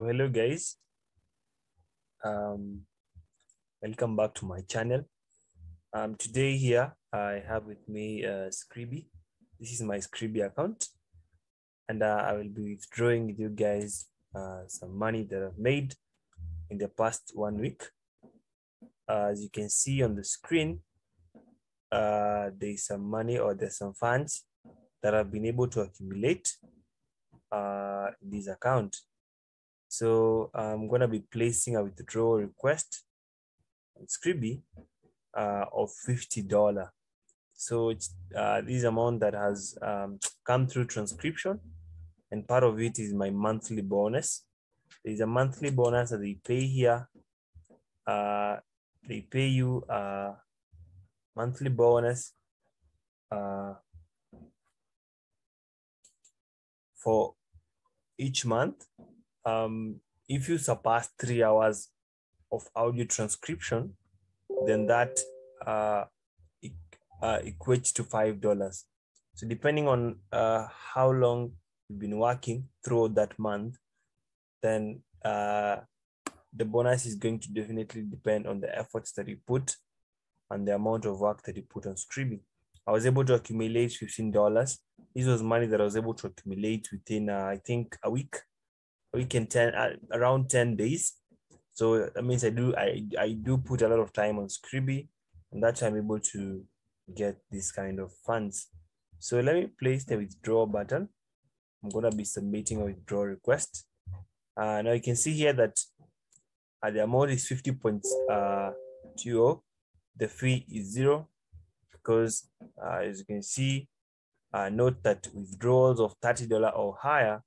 Hello guys. Um, welcome back to my channel. Um, today here I have with me uh, Scribie. This is my Scribie account, and uh, I will be withdrawing with you guys uh, some money that I've made in the past one week. Uh, as you can see on the screen, uh, there's some money or there's some funds that I've been able to accumulate uh, in this account. So I'm gonna be placing a withdrawal request on Scribie uh, of $50. So it's uh, this amount that has um, come through transcription and part of it is my monthly bonus. There's a monthly bonus that they pay here. Uh, they pay you a monthly bonus uh, for each month um, if you surpass three hours of audio transcription, then that uh, uh, equates to five dollars. So depending on uh, how long you've been working throughout that month, then uh, the bonus is going to definitely depend on the efforts that you put and the amount of work that you put on Scribie. I was able to accumulate $15. This was money that I was able to accumulate within, uh, I think, a week we can 10 uh, around 10 days. So that means i do i i do put a lot of time on scribie and that's i'm able to get this kind of funds. So let me place the withdraw button. I'm going to be submitting a withdrawal request. Uh, now you can see here that uh, the amount is 50.20 the fee is zero because uh, as you can see uh, note that withdrawals of $30 or higher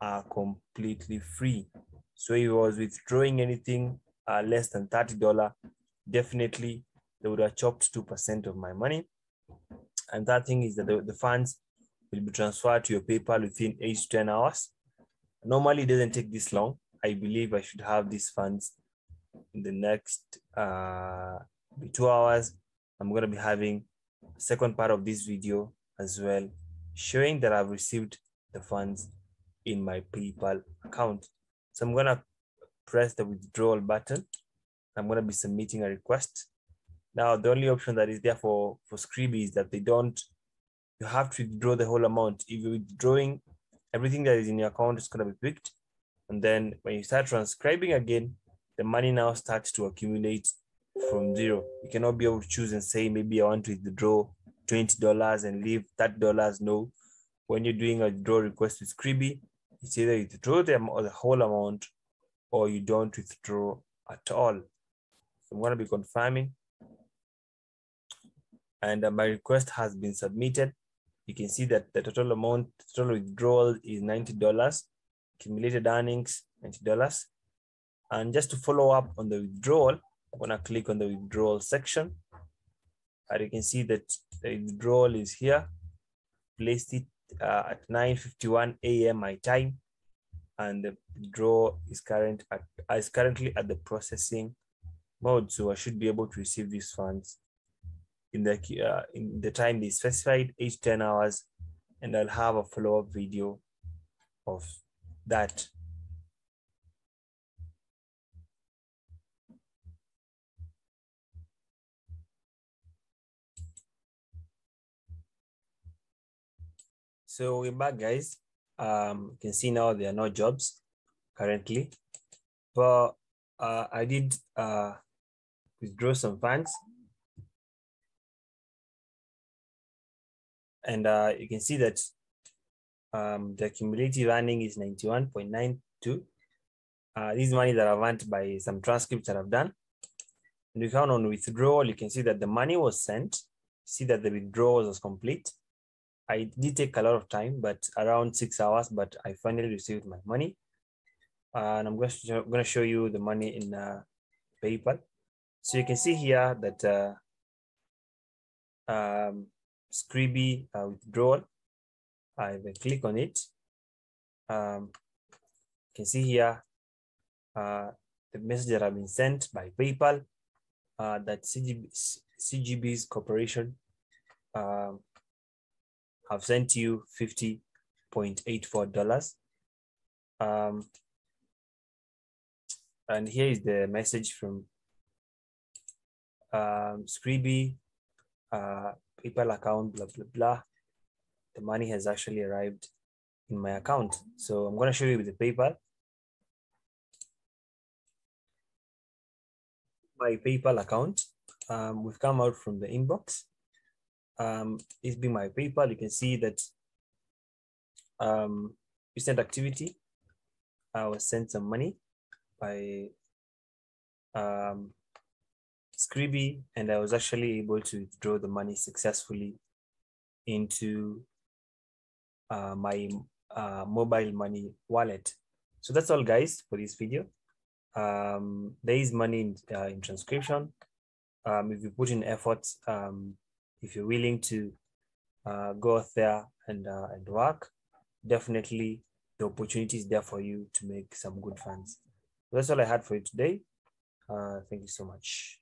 are completely free. So if I was withdrawing anything uh, less than $30, definitely they would have chopped 2% of my money. And that thing is that the, the funds will be transferred to your PayPal within 8 to 10 hours. Normally, it doesn't take this long. I believe I should have these funds in the next uh, two hours. I'm going to be having second part of this video as well, showing that I've received the funds in my PayPal account. So I'm gonna press the withdrawal button. I'm gonna be submitting a request. Now, the only option that is there for, for Scribie is that they don't, you have to withdraw the whole amount. If you're withdrawing everything that is in your account is gonna be picked. And then when you start transcribing again, the money now starts to accumulate from zero. You cannot be able to choose and say, maybe I want to withdraw $20 and leave $30. No, when you're doing a withdrawal request with Scribie, it's either you withdraw them or the whole amount or you don't withdraw at all. So I'm going to be confirming. And uh, my request has been submitted. You can see that the total amount, total withdrawal is $90, accumulated earnings, $90. And just to follow up on the withdrawal, I'm going to click on the withdrawal section. And you can see that the withdrawal is here. Placed it uh, at 9:51 a.m. my time, and the draw is current at is currently at the processing mode. So I should be able to receive these funds in the uh, in the time they specified, each 10 hours, and I'll have a follow-up video of that. So we're back, guys. Um, you can see now there are no jobs currently, but uh, I did uh, withdraw some funds. And uh, you can see that um, the cumulative earning is 91.92. Uh, this is money that I've earned by some transcripts that I've done. And you count on withdrawal, you can see that the money was sent. See that the withdrawal was complete. I did take a lot of time, but around six hours, but I finally received my money. Uh, and I'm going to, going to show you the money in uh, PayPal. So you can see here that uh, um, Scribie uh, withdrawal. I will click on it. Um, you can see here uh, the message that I've been sent by PayPal uh, that CGB, CGB's corporation um, have sent you $50.84. Um, and here is the message from um, Scribie, uh, PayPal account, blah, blah, blah. The money has actually arrived in my account. So I'm going to show you with the PayPal. My PayPal account. Um, we've come out from the inbox. Um, it's been my PayPal. You can see that um, recent activity. I was sent some money by um, Scribie, and I was actually able to withdraw the money successfully into uh, my uh, mobile money wallet. So that's all guys for this video. Um, there is money in, uh, in transcription. Um, if you put in effort, um, if you're willing to uh, go out there and, uh, and work, definitely the opportunity is there for you to make some good funds. That's all I had for you today. Uh, thank you so much.